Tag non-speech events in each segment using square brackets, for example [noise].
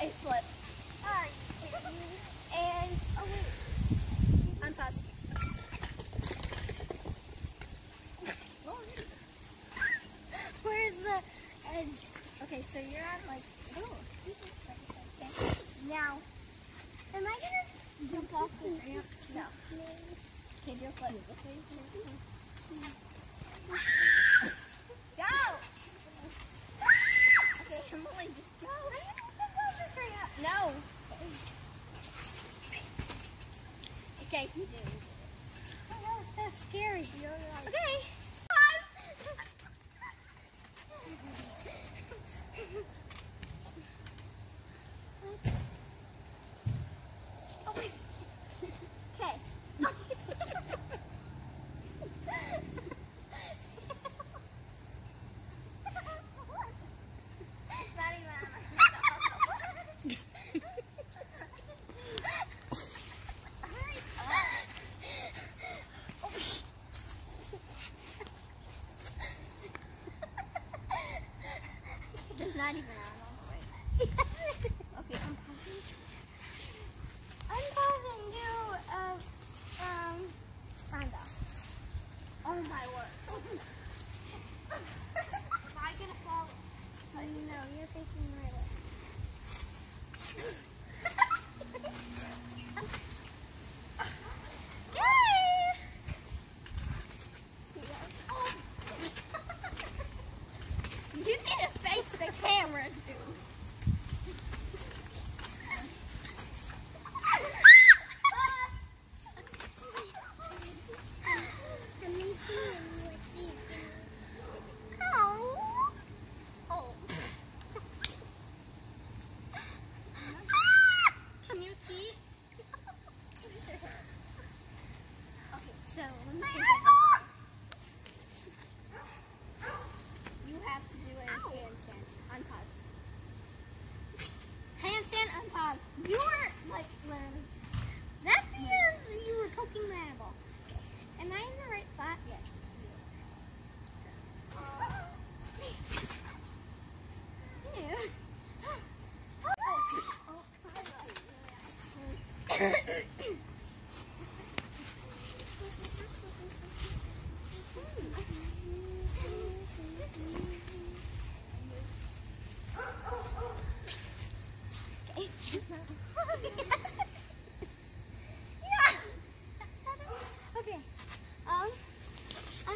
away flip. Uh, and oh wait. I'm paused. [laughs] Where's the edge? Okay, so you're on like this. Okay. Now am I gonna jump off the ramp? No. Can you flip? body.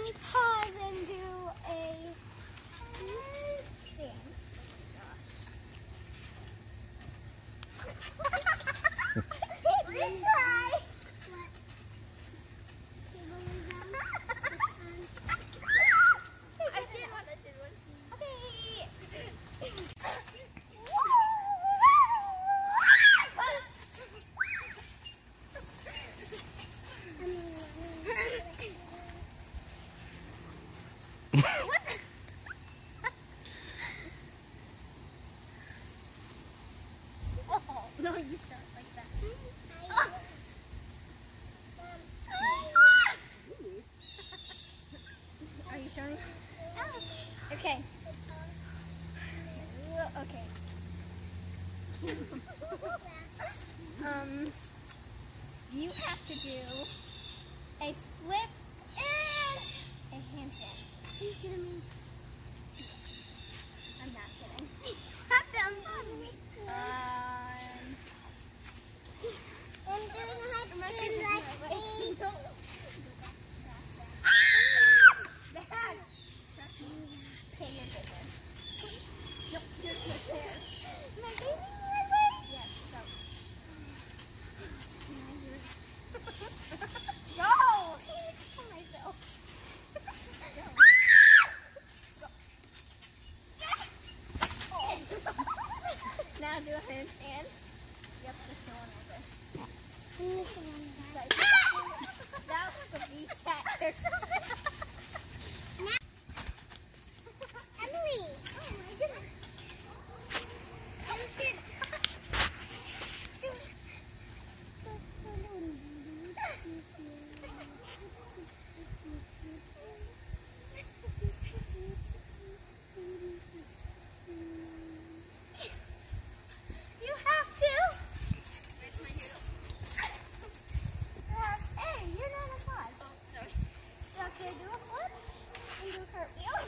Bye. you have to do a flip and a handstand. Are you kidding me? parents and yep, there's no one over. [laughs] That was the V chat or something. hurt you.